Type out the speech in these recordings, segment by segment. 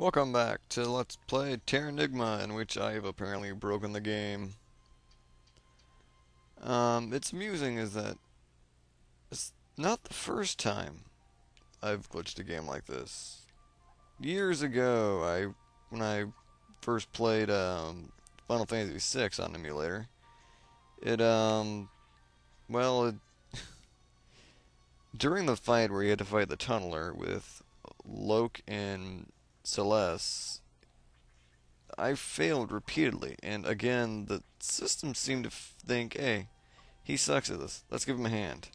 Welcome back to Let's Play Terranigma, in which I have apparently broken the game. Um, it's amusing is that it's not the first time I've glitched a game like this. Years ago, I when I first played um, Final Fantasy VI on emulator, it um, well, it, during the fight where you had to fight the tunneler with Locke and Celes, I failed repeatedly, and again, the system seemed to think, hey, he sucks at this, let's give him a hand.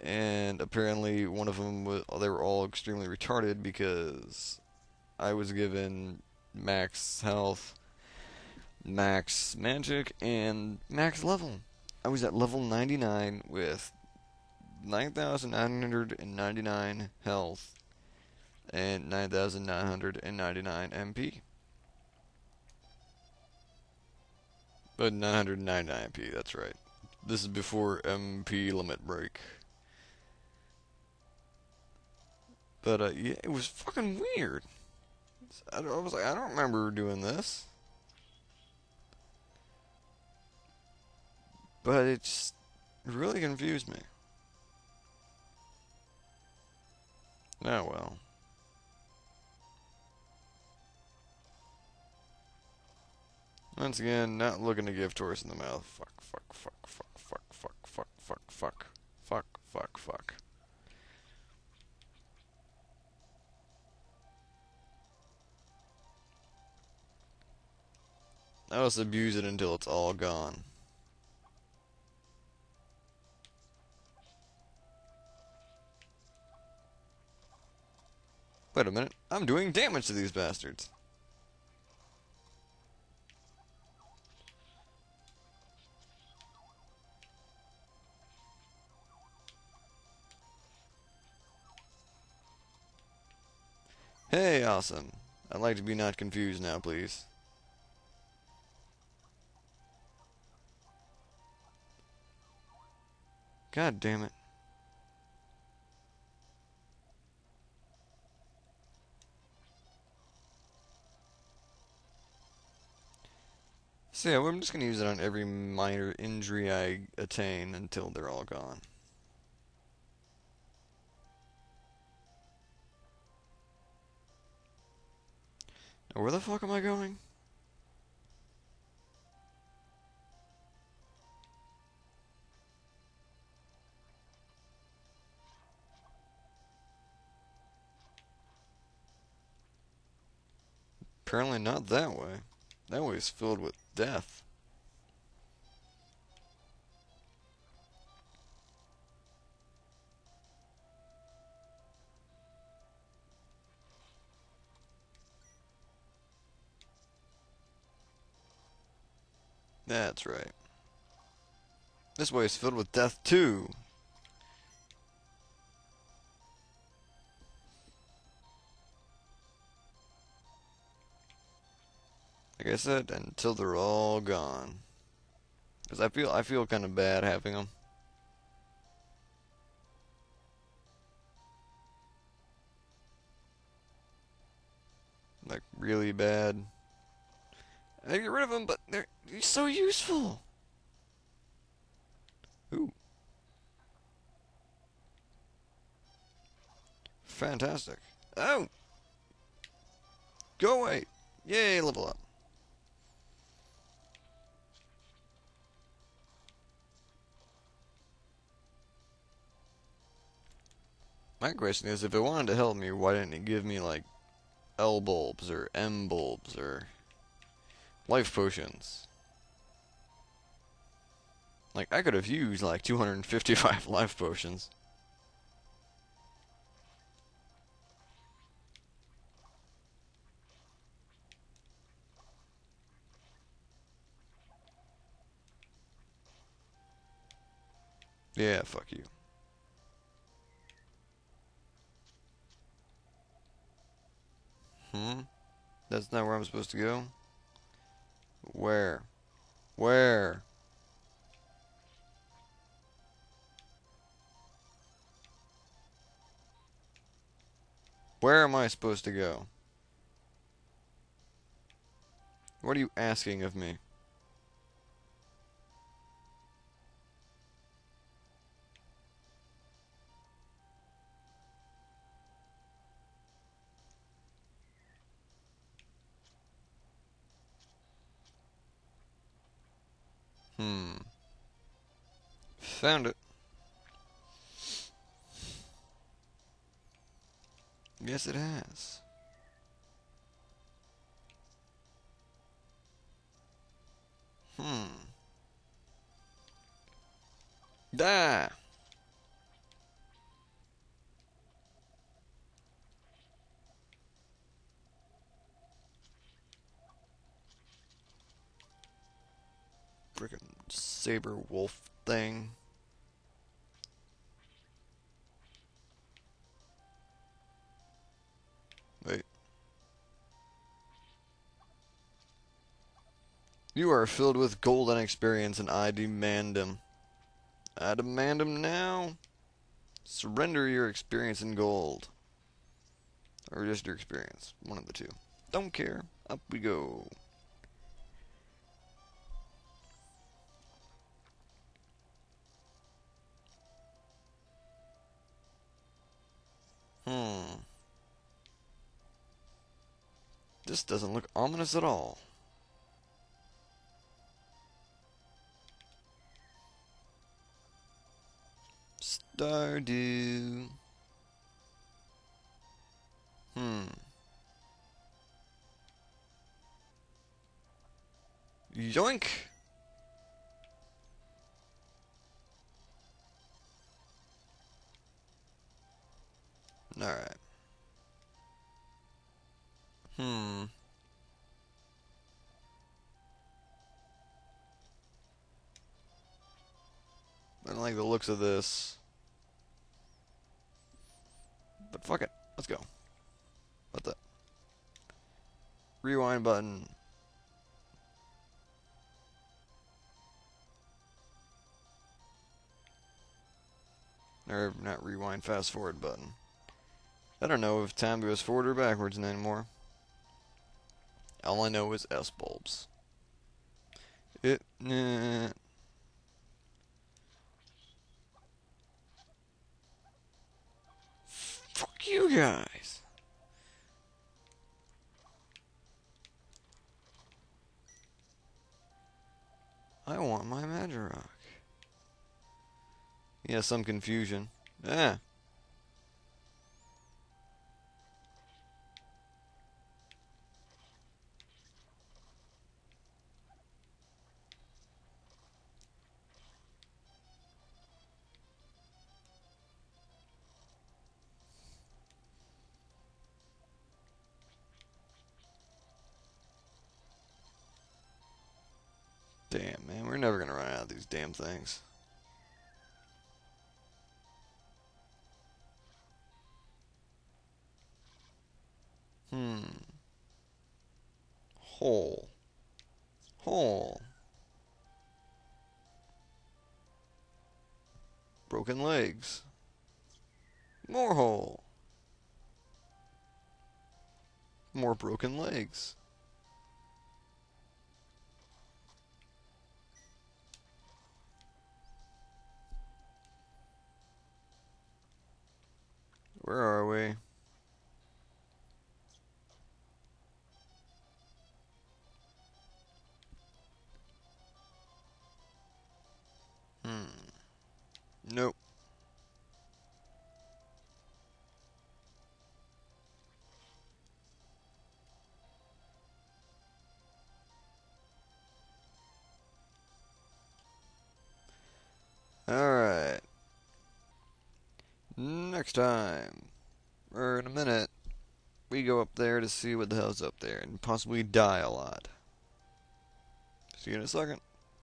And apparently, one of them, was, they were all extremely retarded because I was given max health, max magic, and max level. I was at level 99 with 9,999 health and 9,999 MP. But 999 MP, that's right. This is before MP limit break. But uh, yeah, it was fucking weird. I, was like, I don't remember doing this. But it just really confused me. Oh well. Once again, not looking to give Taurus in the mouth. Fuck, fuck, fuck, fuck, fuck, fuck, fuck, fuck, fuck, fuck, fuck, fuck. I'll just abuse it until it's all gone. Wait a minute, I'm doing damage to these bastards. Hey, awesome. I'd like to be not confused now, please. God damn it. So yeah, I'm just going to use it on every minor injury I attain until they're all gone. Where the fuck am I going? Apparently not that way. That way is filled with death. That's right. This way is filled with death too. Like I said, until they're all gone. Cause I feel I feel kind of bad having them. Like really bad. I get rid of them, but they're so useful. Ooh. Fantastic. Oh! Go away! Yay, level up. My question is, if it wanted to help me, why didn't it give me, like, L bulbs or M bulbs or life potions. Like, I could have used like 255 life potions. Yeah, fuck you. Hmm? That's not where I'm supposed to go? Where? Where? Where am I supposed to go? What are you asking of me? Found it. Yes, it has. Hmm. Da. Freaking saber wolf thing. You are filled with golden experience, and I demand them. I demand them now. Surrender your experience in gold. Or just your experience. One of the two. Don't care. Up we go. Hmm. This doesn't look ominous at all. Stardew. Hmm. Yoink! Alright. Hmm. I don't like the looks of this. But fuck it. Let's go. What the? Rewind button. Or not rewind, fast forward button. I don't know if time goes forward or backwards anymore. All I know is S bulbs. It. Nah. Fuck you guys. I want my Magirock. Yeah, some confusion. Yeah. Damn, man, we're never gonna run out of these damn things. Hmm. Hole. Hole. Broken legs. More hole. More broken legs. Where are we? Hmm. Nope. Next time, or in a minute, we go up there to see what the hell's up there and possibly die a lot. See you in a second.